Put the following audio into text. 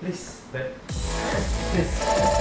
Please, that. Please.